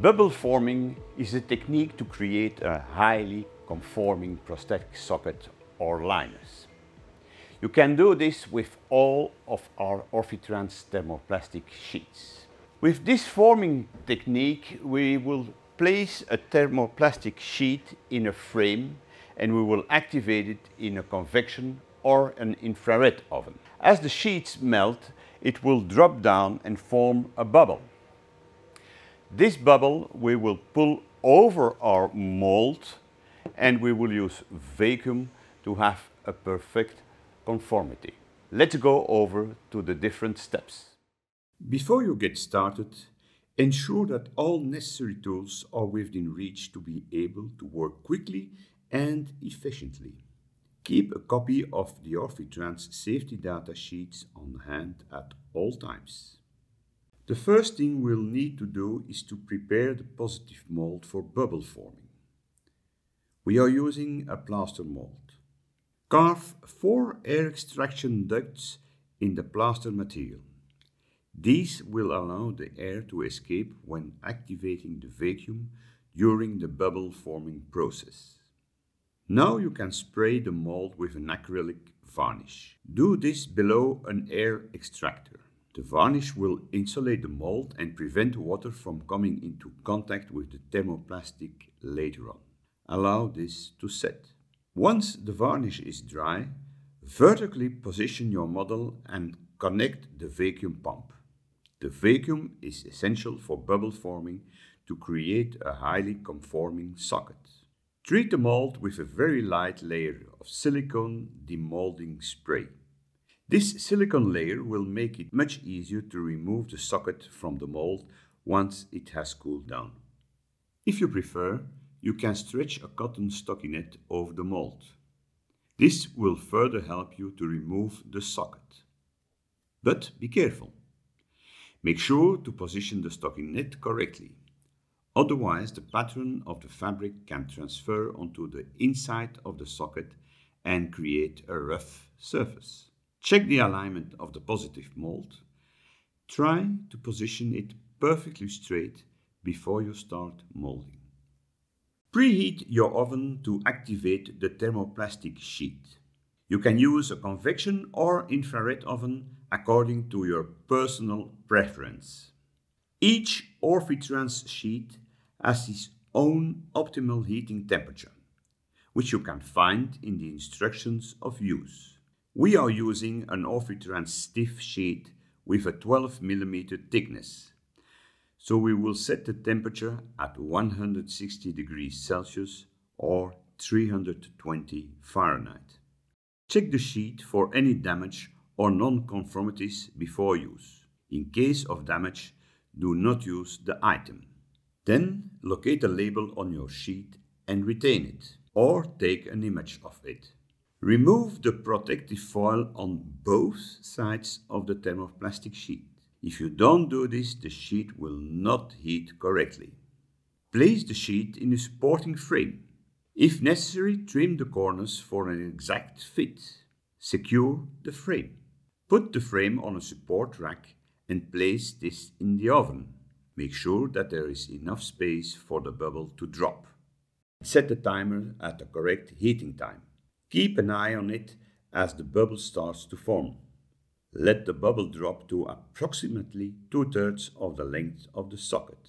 Bubble forming is a technique to create a highly conforming prosthetic socket or liners. You can do this with all of our Orfitrans thermoplastic sheets. With this forming technique we will place a thermoplastic sheet in a frame and we will activate it in a convection or an infrared oven. As the sheets melt, it will drop down and form a bubble. This bubble we will pull over our mold and we will use vacuum to have a perfect conformity. Let's go over to the different steps. Before you get started, ensure that all necessary tools are within reach to be able to work quickly and efficiently. Keep a copy of the Orfitrans safety data sheets on hand at all times. The first thing we'll need to do is to prepare the positive mold for bubble forming. We are using a plaster mold. Carve four air extraction ducts in the plaster material. These will allow the air to escape when activating the vacuum during the bubble forming process. Now you can spray the mold with an acrylic varnish. Do this below an air extractor. The varnish will insulate the mold and prevent water from coming into contact with the thermoplastic later on. Allow this to set. Once the varnish is dry, vertically position your model and connect the vacuum pump. The vacuum is essential for bubble forming to create a highly conforming socket. Treat the mold with a very light layer of silicone demolding spray. This silicon layer will make it much easier to remove the socket from the mold once it has cooled down. If you prefer, you can stretch a cotton stockinette over the mold. This will further help you to remove the socket. But be careful. Make sure to position the stockinette correctly. Otherwise, the pattern of the fabric can transfer onto the inside of the socket and create a rough surface. Check the alignment of the positive mold. Try to position it perfectly straight before you start molding. Preheat your oven to activate the thermoplastic sheet. You can use a convection or infrared oven according to your personal preference. Each Orfitrans sheet has its own optimal heating temperature, which you can find in the instructions of use. We are using an Orfitrans stiff sheet with a 12 mm thickness. So we will set the temperature at 160 degrees Celsius or 320 Fahrenheit. Check the sheet for any damage or non-conformities before use. In case of damage, do not use the item. Then locate the label on your sheet and retain it, or take an image of it. Remove the protective foil on both sides of the thermoplastic sheet. If you don't do this, the sheet will not heat correctly. Place the sheet in a supporting frame. If necessary, trim the corners for an exact fit. Secure the frame. Put the frame on a support rack and place this in the oven. Make sure that there is enough space for the bubble to drop. Set the timer at the correct heating time. Keep an eye on it as the bubble starts to form. Let the bubble drop to approximately two-thirds of the length of the socket.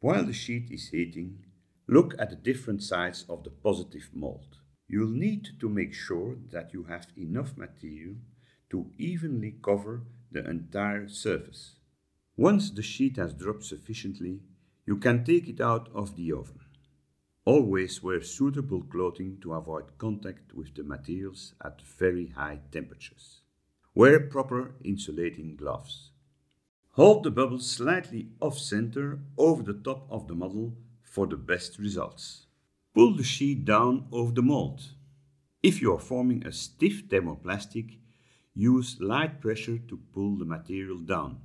While the sheet is heating, look at the different sides of the positive mold. You'll need to make sure that you have enough material to evenly cover the entire surface. Once the sheet has dropped sufficiently, you can take it out of the oven. Always wear suitable clothing to avoid contact with the materials at very high temperatures. Wear proper insulating gloves. Hold the bubble slightly off-center over the top of the model for the best results. Pull the sheet down over the mold. If you are forming a stiff thermoplastic, use light pressure to pull the material down.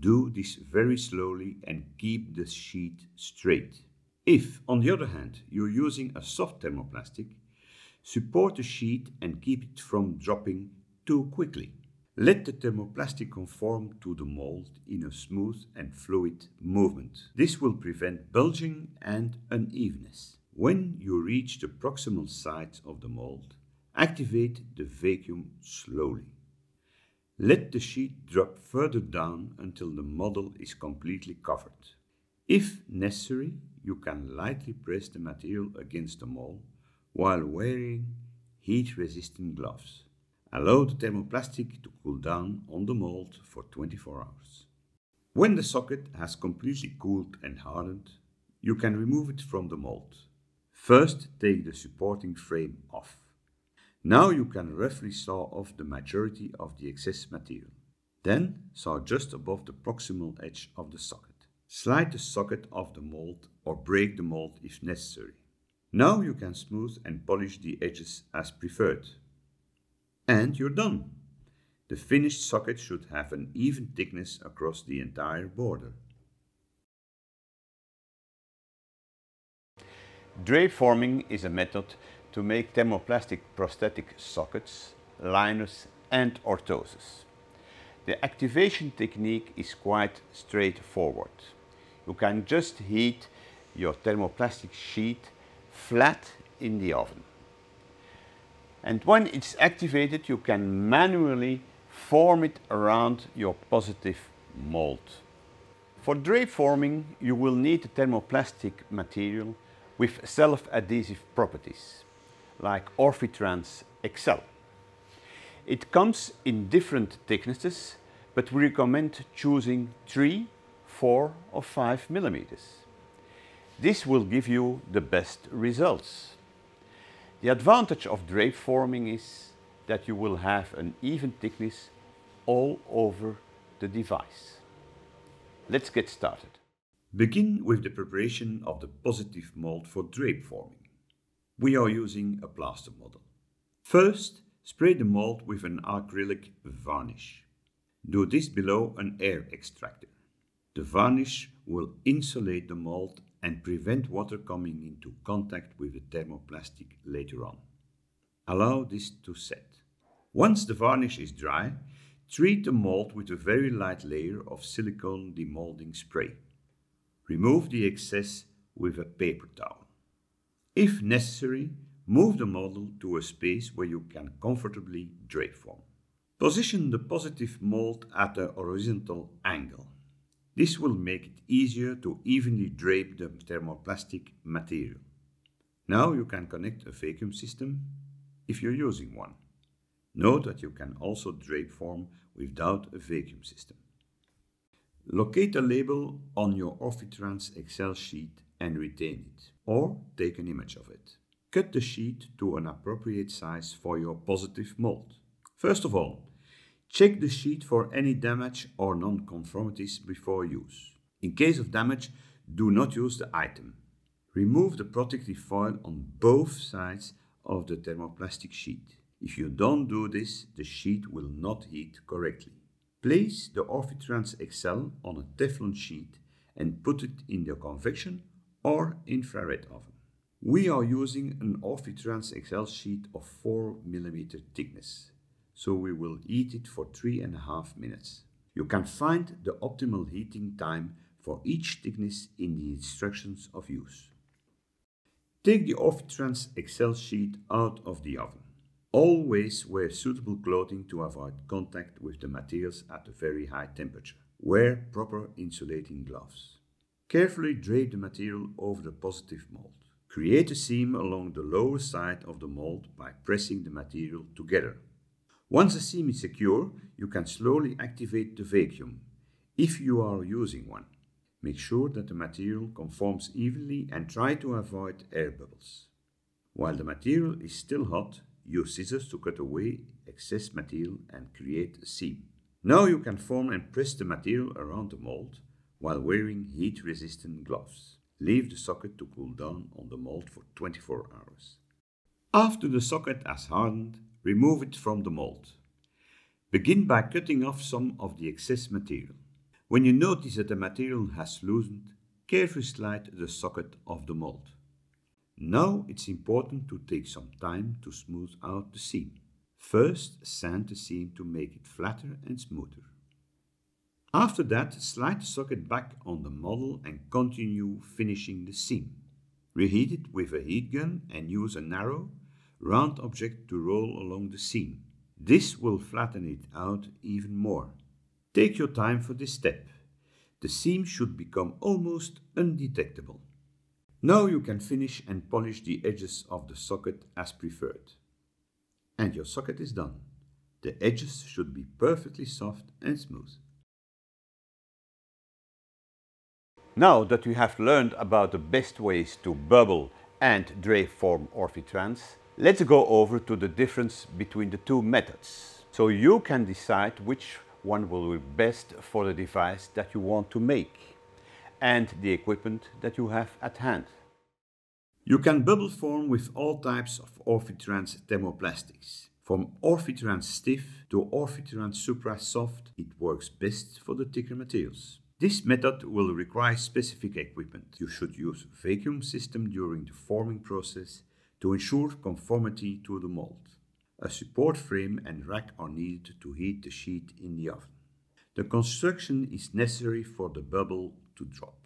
Do this very slowly and keep the sheet straight. If, on the other hand, you're using a soft thermoplastic, support the sheet and keep it from dropping too quickly. Let the thermoplastic conform to the mold in a smooth and fluid movement. This will prevent bulging and unevenness. When you reach the proximal side of the mold, activate the vacuum slowly. Let the sheet drop further down until the model is completely covered. If necessary, you can lightly press the material against the mold while wearing heat-resistant gloves. Allow the thermoplastic to cool down on the mold for 24 hours. When the socket has completely cooled and hardened, you can remove it from the mold. First, take the supporting frame off. Now you can roughly saw off the majority of the excess material. Then saw just above the proximal edge of the socket. Slide the socket off the mold or break the mold if necessary. Now you can smooth and polish the edges as preferred. And you're done. The finished socket should have an even thickness across the entire border. Drape forming is a method to make thermoplastic prosthetic sockets, liners and orthoses. The activation technique is quite straightforward. You can just heat your thermoplastic sheet flat in the oven. And when it's activated, you can manually form it around your positive mold. For drape forming, you will need a thermoplastic material with self-adhesive properties like Orfitrans Excel. It comes in different thicknesses, but we recommend choosing 3, 4 or 5 millimeters. This will give you the best results. The advantage of drape forming is that you will have an even thickness all over the device. Let's get started. Begin with the preparation of the positive mold for drape forming we are using a plaster model. First, spray the mold with an acrylic varnish. Do this below an air extractor. The varnish will insulate the mold and prevent water coming into contact with the thermoplastic later on. Allow this to set. Once the varnish is dry, treat the mold with a very light layer of silicone demolding spray. Remove the excess with a paper towel. If necessary, move the model to a space where you can comfortably drape form. Position the positive mold at a horizontal angle. This will make it easier to evenly drape the thermoplastic material. Now you can connect a vacuum system if you're using one. Note that you can also drape form without a vacuum system. Locate a label on your Orfitrans Excel sheet and retain it, or take an image of it. Cut the sheet to an appropriate size for your positive mold. First of all, check the sheet for any damage or non-conformities before use. In case of damage, do not use the item. Remove the protective foil on both sides of the thermoplastic sheet. If you don't do this, the sheet will not heat correctly. Place the Orfitrans Excel on a Teflon sheet and put it in the convection or infrared oven. We are using an Orfitrans Excel sheet of 4 mm thickness, so we will heat it for 3.5 minutes. You can find the optimal heating time for each thickness in the instructions of use. Take the Orfitrans Excel sheet out of the oven. Always wear suitable clothing to avoid contact with the materials at a very high temperature. Wear proper insulating gloves. Carefully drape the material over the positive mold. Create a seam along the lower side of the mold by pressing the material together. Once the seam is secure, you can slowly activate the vacuum, if you are using one. Make sure that the material conforms evenly and try to avoid air bubbles. While the material is still hot, use scissors to cut away excess material and create a seam. Now you can form and press the material around the mold while wearing heat-resistant gloves. Leave the socket to cool down on the mold for 24 hours. After the socket has hardened, remove it from the mold. Begin by cutting off some of the excess material. When you notice that the material has loosened, carefully slide the socket off the mold. Now it's important to take some time to smooth out the seam. First, sand the seam to make it flatter and smoother. After that, slide the socket back on the model and continue finishing the seam. Reheat it with a heat gun and use a narrow, round object to roll along the seam. This will flatten it out even more. Take your time for this step. The seam should become almost undetectable. Now you can finish and polish the edges of the socket as preferred. And your socket is done. The edges should be perfectly soft and smooth. Now that you have learned about the best ways to bubble and drape form Orfitrans, let's go over to the difference between the two methods. So you can decide which one will be best for the device that you want to make and the equipment that you have at hand. You can bubble form with all types of Orfitrans thermoplastics. From Orfitrans stiff to Orfitrans supra soft, it works best for the thicker materials. This method will require specific equipment. You should use vacuum system during the forming process to ensure conformity to the mold. A support frame and rack are needed to heat the sheet in the oven. The construction is necessary for the bubble to drop.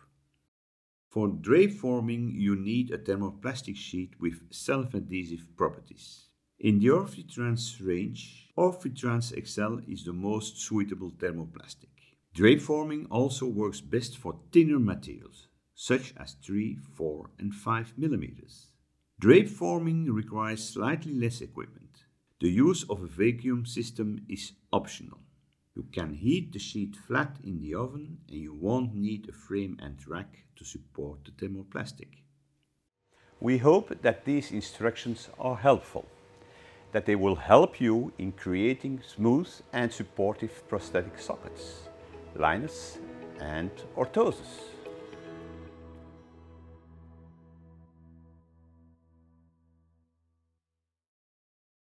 For drape forming, you need a thermoplastic sheet with self-adhesive properties. In the Orfitrans range, Orfitrans Excel is the most suitable thermoplastic. Drape forming also works best for thinner materials, such as 3, 4 and 5 millimeters. Drape forming requires slightly less equipment. The use of a vacuum system is optional. You can heat the sheet flat in the oven and you won't need a frame and rack to support the thermoplastic. We hope that these instructions are helpful, that they will help you in creating smooth and supportive prosthetic sockets, liners and orthoses.